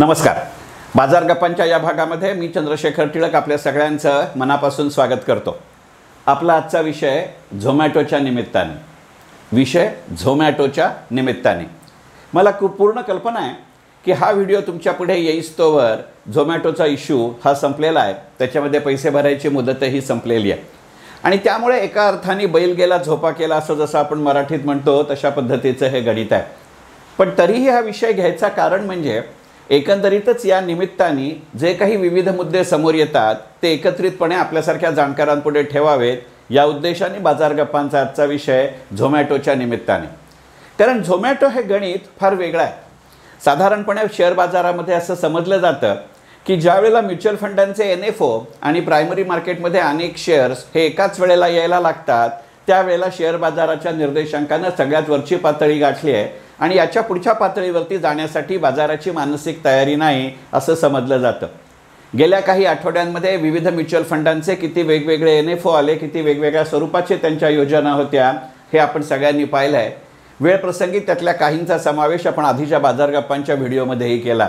नमस्कार. बाजार गप्पांच्या या भागामध्ये मी चंद्रशेखर टिळक आपल्या सगळ्यांचं मनापासून स्वागत करतो. आपला आजचा विषय झोमॅटोच्या निमित्ताने. विषय झोमॅटोच्या निमित्ताने. मला खूप पूर्ण कल्पना आहे की हा व्हिडिओ तुमच्यापुढे येईस्तोवर झोमॅटोचा इश्यू हा संपलेला आहे. त्याच्यामध्ये पैसे भरायची मुदतही संपलेली आहे. आणि त्यामुळे एका अर्थाने बैल गेला झोपा केला असं जसं आपण मराठीत म्हणतो तशा पद्धतीचं हे गणित आहे. पण तरीही हा विषय घ्यायचा कारण म्हणजे एकंदरीतच या निमित्ताने जे काही विविध मुद्दे समोर येतात ते एकत्रितपणे आपल्यासारख्या जाणकारांपुढे ठेवावेत. या उद्देशाने बाजार गप्पांचा आजचा विषय झोमॅटोच्या निमित्ताने. कारण झोमॅटो हे गणित फार वेगळं आहे. साधारणपणे शेअर बाजारामध्ये असं समजलं जातं की ज्यावेळेला म्युच्युअल फंडांचे एन एफ ओ आणि प्रायमरी मार्केटमध्ये अनेक शेअर्स हे एकाच वेळेला यायला लागतात त्यावेळेला शेअर बाजाराच्या निर्देशांकानं सगळ्यात वरची पातळी गाठली आहे. आणि याच्या पुढच्या पातळीवरती जाण्यासाठी बाजाराची मानसिक तयारी नाही असं समजलं जातं. गेल्या काही आठवड्यांमध्ये विविध म्युच्युअल फंडांचे किती वेगवेगळे एन एफ ओ आले किती वेगवेगळ्या स्वरूपाचे त्यांच्या योजना होत्या हे आपण सगळ्यांनी पाहिलं आहे वेळ प्रसंगी त्यातल्या काहींचा समावेश आपण आधीच्या बाजार गप्पांच्या व्हिडिओमध्येही केला.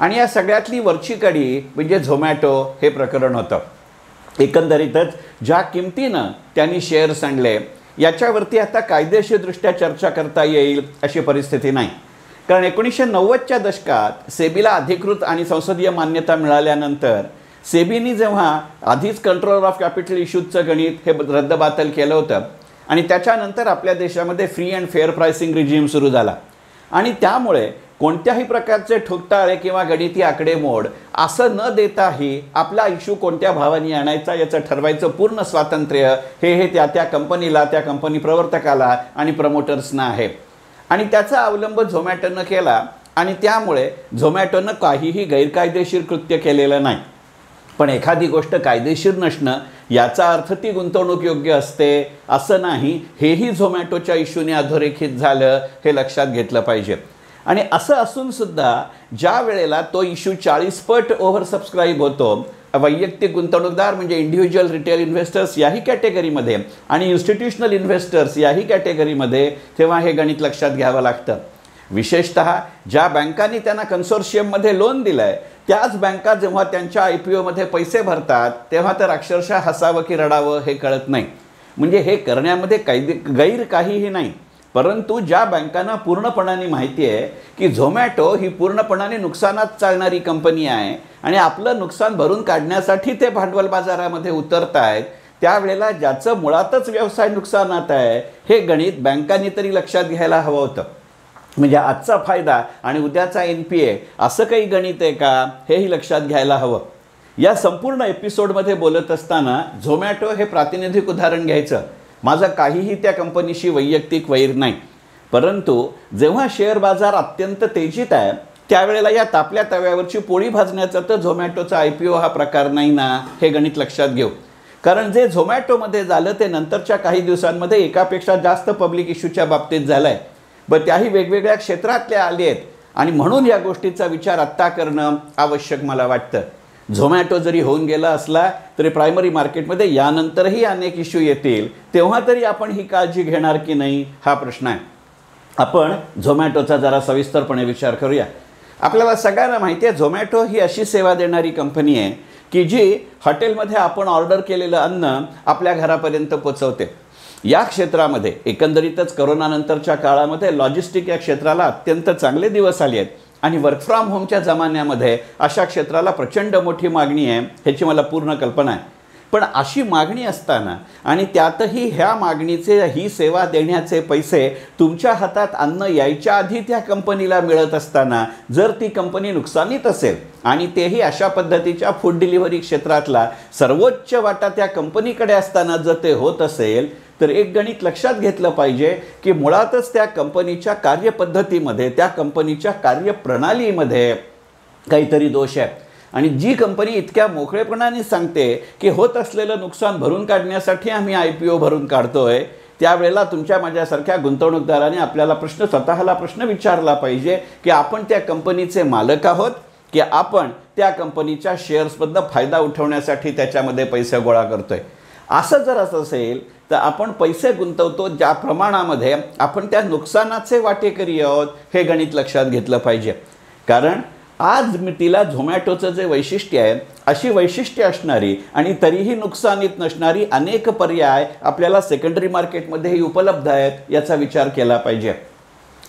आणि या सगळ्यातली वरची कडी म्हणजे झोमॅटो हे प्रकरण होतं. एकंदरीतच ज्या किमतीनं त्यांनी शेअर्स आणले याच्यावरती आता कायदेशीरदृष्ट्या चर्चा करता येईल अशी परिस्थिती नाही. कारण एकोणीसशे नव्वदच्या दशकात सेबीला अधिकृत आणि संसदीय मान्यता मिळाल्यानंतर सेबीनी जेव्हा आधीच कंट्रोलर ऑफ कॅपिटल इश्यूजचं गणित हे रद्दबातल केलं होतं आणि त्याच्यानंतर आपल्या देशामध्ये free and fair pricing regime सुरू झाला. आणि त्यामुळे कोणत्याही प्रकारचे ठुकताळे किंवा गणिती आकडेमोड असं न देताही आपला इश्यू कोणत्या भावाने आणायचा याचं ठरवायचं पूर्ण स्वातंत्र्य हे हे त्या त्या कंपनीला त्या कंपनी प्रवर्तकाला आणि प्रमोटर्सना आहे. आणि त्याचा अवलंब झोमॅटोनं केला आणि त्यामुळे झोमॅटोनं काहीही गैरकायदेशीर कृत्य केलेलं नाही. पण एखादी गोष्ट कायदेशीर नसणं याचा अर्थ ती गुंतवणूक योग्य असते असं नाही हेही झोमॅटोच्या इश्यूने अधोरेखित झालं हे लक्षात घेतलं पाहिजे. आणि असं असून सुद्धा ज्या वेळेला तो इश्यू चाळीस पट ओव्हर सबस्क्राईब होतो वैयक्तिक गुंतवणूकदार म्हणजे इंडिव्हिज्युअल रिटेल इन्व्हेस्टर्स याही कॅटेगरीमध्ये आणि इन्स्टिट्यूशनल इन्व्हेस्टर्स याही कॅटेगरीमध्ये तेव्हा हे गणित लक्षात घ्यावं लागतं. विशेषत ज्या बँकांनी त्यांना कन्सोर्शियममध्ये लोन दिलं आहे त्याच बँका जेव्हा त्यांच्या आय पी ओमध्ये पैसे भरतात तेव्हा तर अक्षरशः हसावं की रडावं हे कळत नाही. म्हणजे हे करण्यामध्ये काही गैर काहीही नाही. परंतु ज्या बँकांना पूर्णपणाने माहिती आहे की झोमॅटो ही पूर्णपणाने नुकसानात चालणारी कंपनी आहे आणि आपलं नुकसान भरून काढण्यासाठी ते भांडवल बाजारामध्ये उतरत आहेत त्यावेळेला ज्याचं मुळातच व्यवसाय नुकसानात आहे हे गणित बँकांनी तरी लक्षात घ्यायला हवं होतं. म्हणजे आजचा फायदा आणि उद्याचा एन पी ए असं काही गणित आहे का हेही लक्षात घ्यायला हवं. या संपूर्ण एपिसोडमध्ये बोलत असताना झोमॅटो हे प्रातिनिधिक उदाहरण घ्यायचं. माझं काहीही त्या कंपनीशी वैयक्तिक वैर नाही. परंतु जेव्हा शेअर बाजार अत्यंत तेजीत आहे त्यावेळेला या तापल्या तव्यावरची पोळी भाजण्याचा तर झोमॅटोचा आय पी ओ हा प्रकार नाही ना हे गणित लक्षात घेऊ. कारण जे झोमॅटोमध्ये झालं ते नंतरच्या काही दिवसांमध्ये एकापेक्षा जास्त पब्लिक इश्यूच्या बाबतीत झालं आहे ब त्याही वेगवेगळ्या क्षेत्रातल्या आले आहेत. आणि म्हणून या गोष्टीचा विचार आत्ता करणं आवश्यक मला वाटतं. झोमॅटो जरी होऊन गेला असला तरी प्रायमरी मार्केटमध्ये यानंतरही अनेक इश्यू येतील. तेव्हा तरी आपण ही काळजी घेणार की नाही हा प्रश्न आहे. आपण झोमॅटोचा जरा सविस्तरपणे विचार करूया. आपल्याला सगळ्यांना माहिती आहे झोमॅटो ही अशी सेवा देणारी कंपनी आहे की जी हॉटेलमध्ये आपण ऑर्डर केलेलं अन्न आपल्या घरापर्यंत पोचवते. या क्षेत्रामध्ये एकंदरीतच करोनानंतरच्या काळामध्ये लॉजिस्टिक या क्षेत्राला अत्यंत चांगले दिवस आले आहेत. आणि वर्क फ्रॉम होमच्या जमान्यामध्ये अशा क्षेत्राला प्रचंड मोठी मागणी आहे ह्याची मला पूर्ण कल्पना आहे. पण अशी मागणी असताना आणि त्यातही ह्या मागणीचे ही सेवा देण्याचे पैसे तुमच्या हातात अन्न यायच्या आधी त्या कंपनीला मिळत असताना जर ती कंपनी नुकसानीत असेल आणि तेही अशा पद्धतीच्या फूड डिलिव्हरी क्षेत्रातला सर्वोच्च वाटा त्या कंपनीकडे असताना जर ते होत असेल तर एक गणित लक्षात घेतलं पाहिजे की मुळातच त्या कंपनीच्या कार्यपद्धतीमध्ये त्या कंपनीच्या कार्यप्रणालीमध्ये काहीतरी दोष आहे. आणि जी कंपनी इतक्या मोकळेपणाने सांगते की होत असलेलं नुकसान भरून काढण्यासाठी आम्ही आय पी ओ भरून काढतोय त्यावेळेला तुमच्या माझ्यासारख्या गुंतवणूकदाराने आपल्याला प्रश्न स्वतःला प्रश्न विचारला पाहिजे की आपण त्या कंपनीचे मालक आहोत की आपण त्या कंपनीच्या शेअर्समधनं फायदा उठवण्यासाठी त्याच्यामध्ये पैसे गोळा करतोय. असं जर असं असेल तर आपण पैसे गुंतवतो ज्या प्रमाणामध्ये आपण त्या नुकसानाचे वाटेकरी आहोत हे गणित लक्षात घेतलं पाहिजे. कारण आज मितीला तिला झोमॅटोचं जे वैशिष्ट्य आहे अशी वैशिष्ट्ये असणारी आणि तरीही नुकसानीत नसणारी अनेक पर्याय आपल्याला सेकंडरी मार्केटमध्येही उपलब्ध आहेत याचा विचार केला पाहिजे.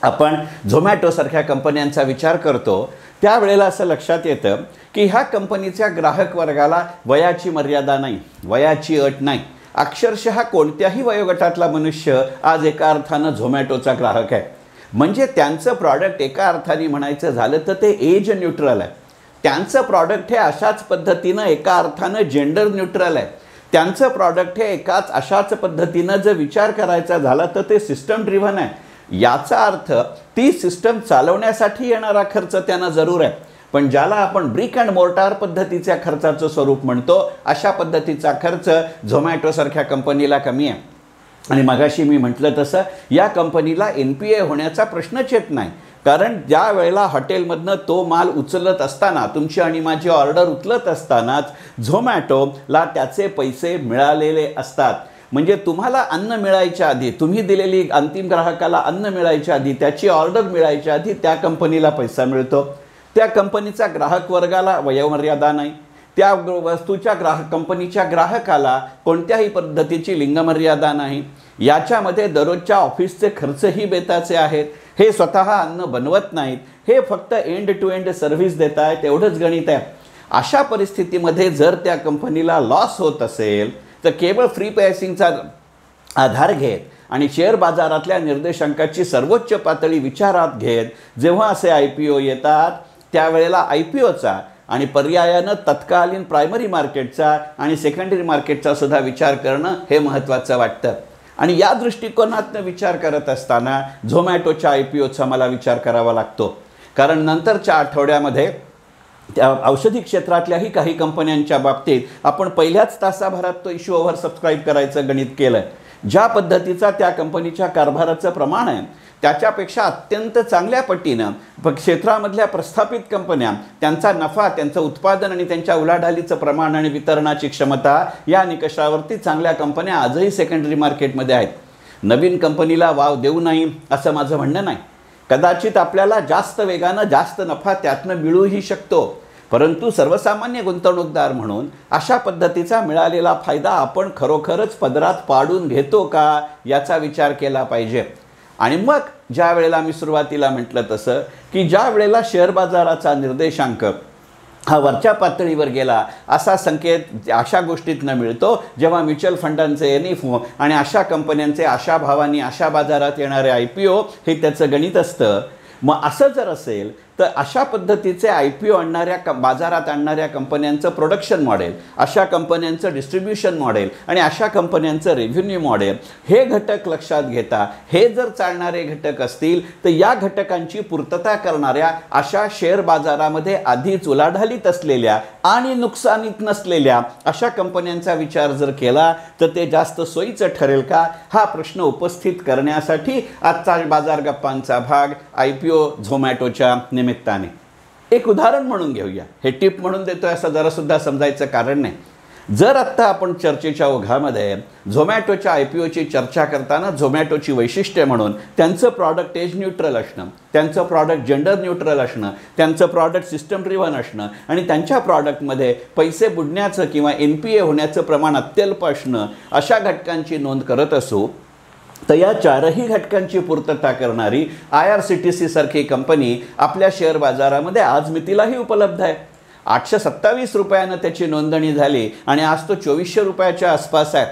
आपण झोमॅटोसारख्या कंपन्यांचा विचार करतो त्यावेळेला असं लक्षात येतं की ह्या कंपनीच्या ग्राहक वर्गाला वयाची मर्यादा नाही वयाची अट नाही. अक्षरशः कोणत्याही वयोगटातला मनुष्य आज एका अर्थानं झोमॅटोचा ग्राहक आहे. म्हणजे त्यांचं प्रॉडक्ट एका अर्थाने म्हणायचं झालं तर ते एज न्यूट्रल आहे. त्यांचं प्रॉडक्ट हे अशाच पद्धतीनं एका अर्थानं जेंडर न्यूट्रल आहे. त्यांचं प्रॉडक्ट हे एकाच अशाच पद्धतीनं जर विचार करायचा झाला तर ते सिस्टम ड्रिव्हन आहे. याचा अर्थ ती सिस्टम चालवण्यासाठी येणारा खर्च त्यांना जरूर आहे. पण ज्याला आपण ब्रिक अँड मोर्टार पद्धतीच्या खर्चाचं स्वरूप म्हणतो अशा पद्धतीचा खर्च झोमॅटोसारख्या कंपनीला कमी आहे. आणि मगाशी मी म्हटलं तसं या कंपनीला एन पी ए होण्याचा प्रश्नच येत नाही. कारण ज्या वेळेला हॉटेलमधनं तो माल उचलत असताना तुमची आणि माझी ऑर्डर उचलत असतानाच झोमॅटोला त्याचे पैसे मिळालेले असतात. म्हणजे तुम्हाला अन्न मिळायच्या आधी तुम्ही दिलेली अंतिम ग्राहकाला अन्न मिळायच्या आधी त्याची ऑर्डर मिळायच्या आधी त्या कंपनीला पैसा मिळतो. त्या कंपनीचा ग्राहक वर्गाला वयोमर्यादा नाही. त्या वस्तूच्या ग्राहक कंपनीच्या ग्राहकाला कोणत्याही पद्धतीची लिंगमर्यादा नाही. याच्यामध्ये दररोजच्या ऑफिसचे खर्चही बेताचे आहेत. हे स्वतः अन्न बनवत नाहीत. हे फक्त एंड टू एंड सर्व्हिस देत आहेत एवढंच गणित आहे. अशा परिस्थितीमध्ये जर त्या कंपनीला लॉस होत असेल तर केवळ फ्री पॅसिंगचा आधार घेत आणि शेअर बाजारातल्या निर्देशांकाची सर्वोच्च पातळी विचारात घेत जेव्हा असे आय पी ओ येतात त्यावेळेला आय पी ओचा आणि पर्यायानं तत्कालीन प्रायमरी मार्केटचा आणि सेकंडरी मार्केटचा सुद्धा विचार करणं हे महत्त्वाचं वाटतं. आणि या दृष्टिकोनातनं विचार करत असताना झोमॅटोच्या आय पी ओचा मला विचार करावा लागतो. कारण नंतरच्या आठवड्यामध्ये त्या औषधी क्षेत्रातल्याही काही कंपन्यांच्या बाबतीत आपण पहिल्याच तासाभरात तो इश्यू ओव्हर सबस्क्राईब करायचं गणित केलं. ज्या पद्धतीचा त्या कंपनीच्या कारभाराचं प्रमाण आहे त्याच्यापेक्षा अत्यंत चांगल्या पट्टीनं क्षेत्रामधल्या प्रस्थापित कंपन्या त्यांचा नफा त्यांचं उत्पादन आणि त्यांच्या उलाढालीचं प्रमाण आणि वितरणाची क्षमता या निकषावरती चांगल्या कंपन्या आजही सेकंडरी मार्केटमध्ये आहेत. नवीन कंपनीला वाव देऊ नाही असं माझं म्हणणं नाही. कदाचित आपल्याला जास्त वेगानं जास्त नफा त्यातनं मिळूही शकतो. परंतु सर्वसामान्य गुंतवणूकदार म्हणून अशा पद्धतीचा मिळालेला फायदा आपण खरोखरच पदरात पाडून घेतो का याचा विचार केला पाहिजे. आणि मग ज्या वेळेला मी सुरुवातीला म्हटलं तसं की ज्या वेळेला शेअर बाजाराचा निर्देशांक हा वरच्या पातळीवर गेला असा संकेत अशा गोष्टीतनं मिळतो जेव्हा म्युच्युअल फंडांचे एन एनिफो आणि अशा कंपन्यांचे अशा भावांनी अशा बाजारात येणारे आय पी ओ हे त्याचं गणित असतं. मग असं जर असेल तर अशा पद्धतीचे आय पी ओ आणणाऱ्या क बाजारात आणणाऱ्या कंपन्यांचं प्रोडक्शन मॉडेल अशा कंपन्यांचं डिस्ट्रीब्युशन मॉडेल आणि अशा कंपन्यांचं रेव्हेन्यू मॉडेल हे घटक लक्षात घेता हे जर चालणारे घटक असतील तर या घटकांची पूर्तता करणाऱ्या अशा शेअर बाजारामध्ये आधीच उलाढालीत असलेल्या आणि नुकसानीत नसलेल्या अशा कंपन्यांचा विचार जर केला तर ते जास्त सोयीचं ठरेल का? हा प्रश्न उपस्थित करण्यासाठी आजचा बाजार गप्पांचा भाग आय पी ओ झोमॅटोच्या निमित्ताने. एक उदाहरण म्हणून घेऊया. हे टिप म्हणून देतोय असं जरासुद्धा समजायचं कारण नाही. जर आत्ता आपण चर्चेच्या ओघामध्ये झोमॅटोच्या आय पी ओची चर्चा करताना झोमॅटोची वैशिष्ट्ये म्हणून त्यांचं प्रॉडक्ट एज न्यूट्रल असणं त्यांचं प्रॉडक्ट जेंडर न्यूट्रल असणं त्यांचं प्रॉडक्ट सिस्टम ड्रिव्हन असणं आणि त्यांच्या प्रॉडक्टमध्ये पैसे बुडण्याचं किंवा एन पी ए होण्याचं प्रमाण अत्यल्प असणं अशा घटकांची नोंद करत असू तर या चारही घटकांची पूर्तता करणारी I R C T C सारखी कंपनी आपल्या शेअर बाजारामध्ये आज मितीलाही उपलब्ध आहे. आठशे सत्तावीस रुपयानं त्याची नोंदणी झाली आणि आज तो चोवीसशे रुपयाच्या आसपास आहे.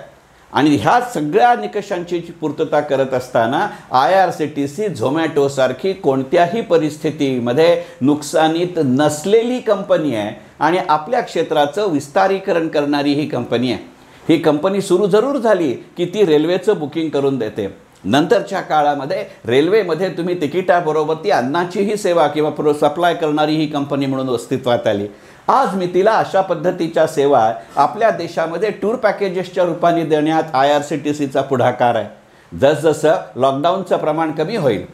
आणि ह्या सगळ्या निकषांची पूर्तता करत असताना I R C T C झोमॅटोसारखी कोणत्याही परिस्थितीमध्ये नुकसानीत नसलेली कंपनी आहे आणि आपल्या क्षेत्राचं विस्तारीकरण करणारी ही कंपनी आहे. ही कंपनी सुरू जरूर झाली की ती रेल्वेचं बुकिंग करून देते. नंतरच्या काळामध्ये रेल्वेमध्ये तुम्ही तिकिटाबरोबर ती अन्नाचीही सेवा किंवा प्रो सप्लाय करणारी ही कंपनी म्हणून अस्तित्वात आली. आज मी तिला अशा पद्धतीच्या सेवा आपल्या देशामध्ये टूर पॅकेजेसच्या रूपाने देण्यात आय आर सी टी सीचा पुढाकार आहे. जसजसं लॉकडाऊनचं प्रमाण कमी होईल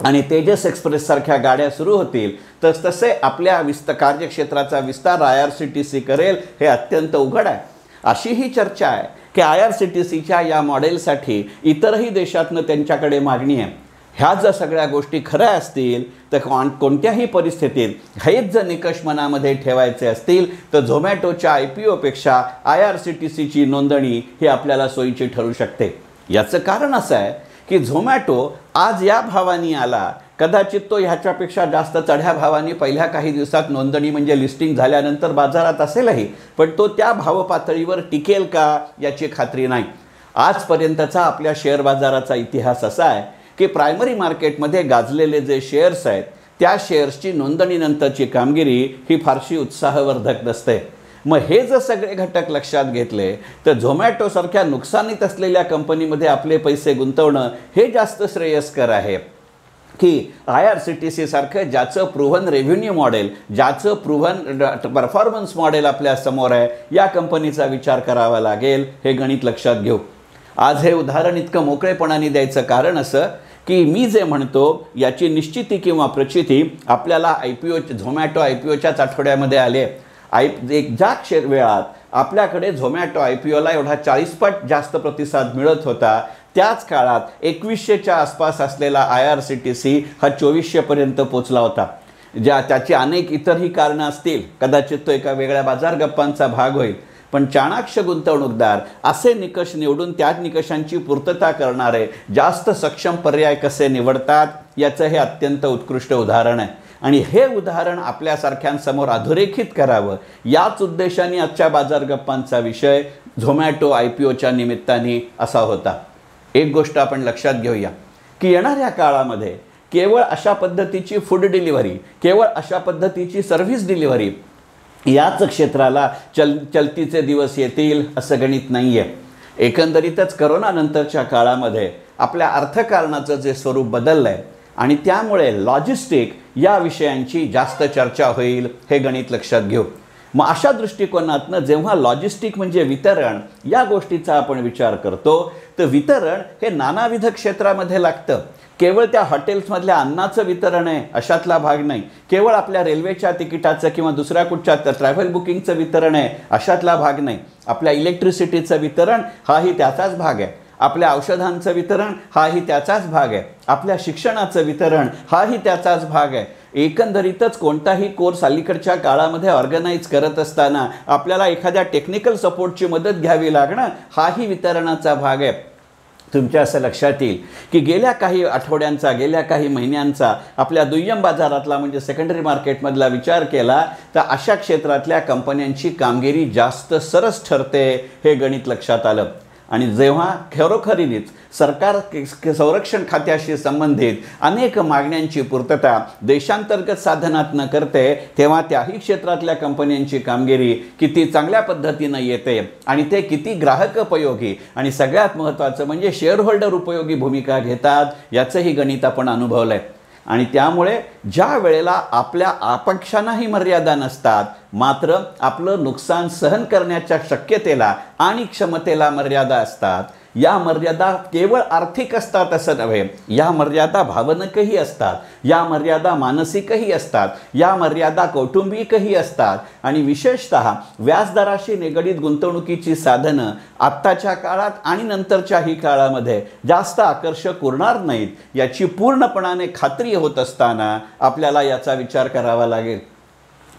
आणि तेजस एक्सप्रेससारख्या गाड्या सुरू होतील तस तसे आपल्या विस्त कार्यक्षेत्राचा विस्तार I R C T C करेल हे अत्यंत उघड आहे. अशी ही चर्चा आहे की आय आर सी टी सीच्या या मॉडेलसाठी इतरही देशातनं त्यांच्याकडे मागणी आहे. ह्या जर सगळ्या गोष्टी खऱ्या असतील तर कॉन कोणत्याही परिस्थितीत हेच जर निकष मनामध्ये ठेवायचे असतील तर झोमॅटोच्या आय पी ओपेक्षा आय आर सी टी सीची नोंदणी ही आपल्याला सोयीची ठरू शकते. याचं कारण असं आहे की झोमॅटो आज या भावानी आला कदाचित तो ह्याच्यापेक्षा जास्त चढ्या भावाने पहिल्या काही दिवसात नोंदणी म्हणजे लिस्टिंग झाल्यानंतर बाजारात असेलही पण तो त्या भावपातळीवर टिकेल का याची खात्री नाही. आजपर्यंतचा आपल्या शेअर बाजाराचा इतिहास असा आहे की प्रायमरी मार्केटमध्ये गाजलेले जे शेअर्स आहेत त्या शेअर्सची नोंदणीनंतरची कामगिरी ही फारशी उत्साहवर्धक नसते. मग हे जर सगळे घटक लक्षात घेतले तर झोमॅटोसारख्या नुकसानीत असलेल्या कंपनीमध्ये आपले पैसे गुंतवणं हे जास्त श्रेयस्कर आहे. की आय आर सी टी सीसारखं ज्याचं प्रूव्हन रेव्हेन्यू मॉडेल ज्याचं प्रूव्हन परफॉर्मन्स मॉडेल आपल्यासमोर आहे या कंपनीचा विचार करावा लागेल हे गणित लक्षात घेऊ. आज हे उदाहरण इतकं मोकळेपणाने द्यायचं कारण असं की मी जे म्हणतो याची निश्चिती किंवा प्रचिती आपल्याला I P O Zomato I P ओच्याच आठवड्यामध्ये आले आय एक ज्या क्षे वेळात आपल्याकडे झोमॅटो आय पी ओला एवढा चाळीस पट जास्त प्रतिसाद मिळत होता त्याच काळात एकवीसशेच्या आसपास असलेला I R C T C हा चोवीसशेपर्यंत पोचला होता ज्या त्याची अनेक इतरही कारणं असतील. कदाचित तो एका वेगळ्या बाजार गप्पांचा भाग होईल. पण चाणाक्ष गुंतवणूकदार असे निकष निवडून त्या निकषांची पूर्तता करणारे जास्त सक्षम पर्याय कसे निवडतात याचं हे अत्यंत उत्कृष्ट उदाहरण आहे. आणि हे उदाहरण आपल्यासारख्यांसमोर अधोरेखित करावं याच उद्देशाने आजच्या बाजार गप्पांचा विषय झोमॅटो आय पी ओच्या निमित्ताने असा होता. एक गोष्ट आपण लक्षात घेऊया की येणाऱ्या काळामध्ये केवळ अशा पद्धतीची फूड डिलिव्हरी केवळ अशा पद्धतीची सर्व्हिस डिलिव्हरी याच क्षेत्राला चल चलतीचे दिवस येतील असं गणित नाही आहे एकंदरीतच करोनानंतरच्या काळामध्ये आपल्या अर्थकारणाचं जे स्वरूप बदललं आहे आणि त्यामुळे लॉजिस्टिक या विषयांची जास्त चर्चा होईल हे गणित लक्षात घेऊ. मग अशा दृष्टिकोनातनं जेव्हा लॉजिस्टिक म्हणजे वितरण या गोष्टीचा आपण विचार करतो तर वितरण हे नानाविध क्षेत्रामध्ये लागतं. केवळ त्या हॉटेल्समधल्या अन्नाचं वितरण आहे अशातला भाग नाही. केवळ आपल्या रेल्वेच्या तिकिटाचं किंवा दुसऱ्या कुठच्या ट्रॅव्हल बुकिंगचं वितरण आहे अशातला भाग नाही. आपल्या इलेक्ट्रिसिटीचं वितरण हाही त्याचाच भाग आहे. आपल्या औषधांचं वितरण हाही त्याचाच भाग आहे. आपल्या शिक्षणाचं वितरण हाही त्याचाच भाग आहे. एकंदरीतच कोणताही कोर्स अलीकडच्या काळामध्ये ऑर्गनाईज करत असताना आपल्याला एखाद्या टेक्निकल सपोर्टची मदत घ्यावी लागणं हाही वितरणाचा भाग आहे. तुमच्या असं लक्षात येईल की गेल्या काही आठवड्यांचा गेल्या काही महिन्यांचा आपल्या दुय्यम बाजारातला म्हणजे सेकंडरी मार्केटमधला विचार केला तर अशा क्षेत्रातल्या कंपन्यांची कामगिरी जास्त सरस ठरते हे गणित लक्षात आलं. आणि जेव्हा खरोखरीनेच सरकार संरक्षण खात्याशी संबंधित अनेक मागण्यांची पूर्तता देशांतर्गत साधनात करते तेव्हा त्याही क्षेत्रातल्या कंपन्यांची कामगिरी किती चांगल्या पद्धतीनं येते आणि ते किती ग्राहकोपयोगी आणि सगळ्यात महत्त्वाचं म्हणजे शेअरहोल्डर उपयोगी भूमिका घेतात याचंही गणित आपण अनुभवलं आहे आणि त्यामुळे ज्या वेळेला आपल्या अपक्षांनाही मर्यादा नसतात मात्र आपलं नुकसान सहन करण्याच्या शक्यतेला आणि क्षमतेला मर्यादा असतात या मर्यादा केवळ आर्थिक असतात असं नव्हे. या मर्यादा भावनिकही असतात. या मर्यादा मानसिकही असतात. या मर्यादा कौटुंबिकही असतात. आणि विशेषत व्याजदराशी निगडीत गुंतवणुकीची साधनं आत्ताच्या काळात आणि नंतरच्याही काळामध्ये जास्त आकर्षक उरणार नाहीत याची पूर्णपणाने खात्री होत असताना आपल्याला याचा विचार करावा लागेल.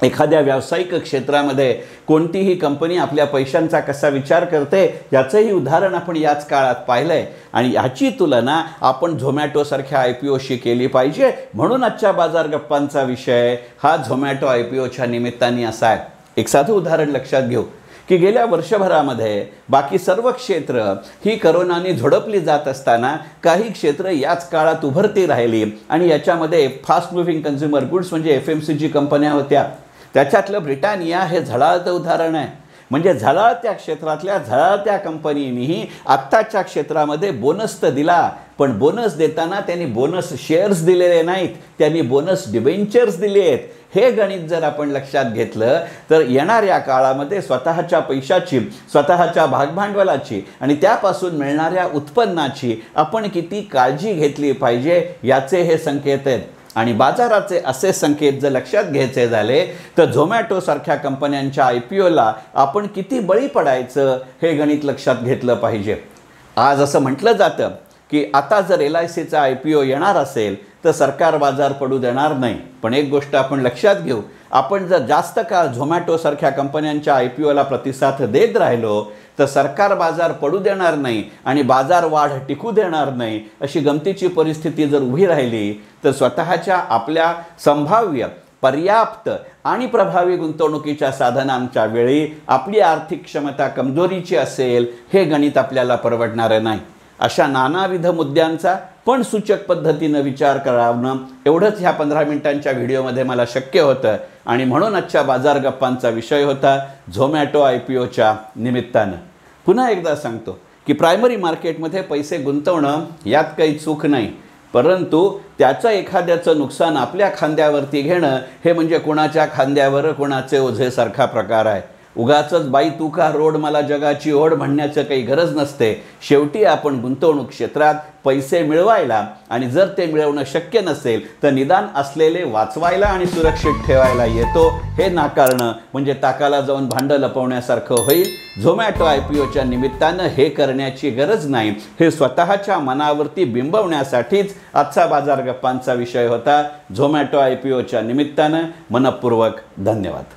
एखाद्या व्यावसायिक क्षेत्रामध्ये कोणतीही कंपनी आपल्या पैशांचा कसा विचार करते याचंही उदाहरण आपण याच काळात पाहिलं आहे आणि याची तुलना आपण झोमॅटोसारख्या आय पी ओशी केली पाहिजे. म्हणून आजच्या बाजार गप्पांचा विषय हा झोमॅटो आय पी ओच्या निमित्ताने असा आहे. एक साधं उदाहरण लक्षात घेऊ की गेल्या वर्षभरामध्ये बाकी सर्व क्षेत्र ही करोनाने झोडपली जात असताना काही क्षेत्र याच काळात उभरती राहिली. आणि याच्यामध्ये फास्ट मुव्हिंग कन्झ्युमर गुड्स म्हणजे एफ एम सी जी कंपन्या होत्या. त्याच्यातलं ब्रिटानिया हे झळाळतं उदाहरण आहे. म्हणजे झळाळत्या क्षेत्रातल्या झळाळत्या कंपनीनीही आत्ताच्या क्षेत्रामध्ये बोनस तर दिला पण बोनस देताना त्यांनी बोनस शेअर्स दिलेले नाहीत. त्यांनी बोनस डिबेंचर्स दिले आहेत. हे गणित जर आपण लक्षात घेतलं तर येणाऱ्या काळामध्ये स्वतःच्या पैशाची स्वतःच्या भागभांडवलाची आणि त्यापासून मिळणाऱ्या उत्पन्नाची आपण किती काळजी घेतली पाहिजे याचे हे संकेत आहेत. आणि बाजाराचे असे संकेत जर लक्षात घ्यायचे झाले तर झोमॅटोसारख्या कंपन्यांच्या आय पी ओला आपण किती बळी पडायचं हे गणित लक्षात घेतलं पाहिजे. आज असं म्हटलं जातं की आता जर एल आय सीचा आय पी ओ येणार असेल तर सरकार बाजार पडू देणार नाही. पण एक गोष्ट आपण लक्षात घेऊ आपण जर जास्त काळ झोमॅटोसारख्या कंपन्यांच्या आय पी ओला प्रतिसाद देत राहिलो तर सरकार बाजार पडू देणार नाही आणि बाजार वाढ टिकू देणार नाही अशी गमतीची परिस्थिती जर उभी राहिली तर स्वतःच्या आपल्या संभाव्य पर्याप्त आणि प्रभावी गुंतवणुकीच्या साधनांच्या वेळी आपली आर्थिक क्षमता कमजोरीची असेल हे गणित आपल्याला परवडणारं नाही. अशा नानाविध मुद्द्यांचा पण सूचक पद्धतीनं विचार करावणं एवढंच ह्या पंधरा मिनिटांच्या व्हिडिओमध्ये मला शक्य होतं आणि म्हणून आजच्या बाजार गप्पांचा विषय होता झोमॅटो आय पी ओच्या निमित्तानं. पुन्हा एकदा सांगतो की प्रायमरी मार्केटमध्ये पैसे गुंतवणं यात काही चूक नाही. परंतु त्याचं एखाद्याचं नुकसान आपल्या खांद्यावरती घेणं हे म्हणजे कोणाच्या खांद्यावर कोणाचे ओझेसारखा प्रकार आहे. उगाचच बाई तू का रोड मला जगाची ओढ म्हणण्याचं काही गरज नसते. शेवटी आपण गुंतवणूक क्षेत्रात पैसे मिळवायला आणि जर ते मिळवणं शक्य नसेल तर निदान असलेले वाचवायला आणि सुरक्षित ठेवायला येतो. हे नाकारणं म्हणजे ताकाला जाऊन भांडं लपवण्यासारखं होईल. झोमॅटो आय पी ओच्या निमित्तानं हे करण्याची गरज नाही. हे स्वतःच्या मनावरती बिंबवण्यासाठीच आजचा बाजार गप्पांचा विषय होता. झोमॅटो आय पी ओच्या निमित्तानं मनपूर्वक धन्यवाद.